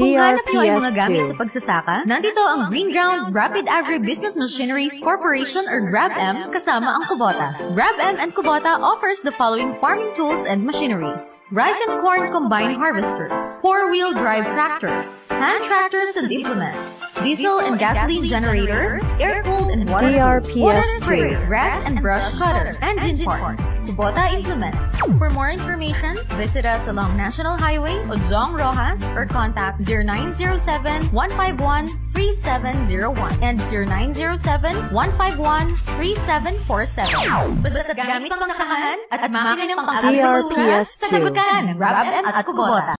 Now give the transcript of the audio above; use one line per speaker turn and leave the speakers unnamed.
Kung hanap ay mga gamit
DRPS2.
sa pagsasaka, nandito ang Green Ground Rapid Agribusiness Machineries Corporation or GrabM kasama ang Kubota. GrabM and Kubota offers the following farming tools and machineries. Rice and corn combine harvesters, four-wheel drive tractors, hand tractors and implements, diesel and gasoline generators, air-cooled and water
DRPS2.
water sprayer, grass and brush cutter, engine parts, Kubota implements. For more information, visit us along National Highway, Ojong Rojas, or contact 0907-151-3701 and 0907-151-3747. Basta gamit ang sakahan at makina ng pang-agrikultura,
DRPS2.
sasagot ka ng Grab at Kubota.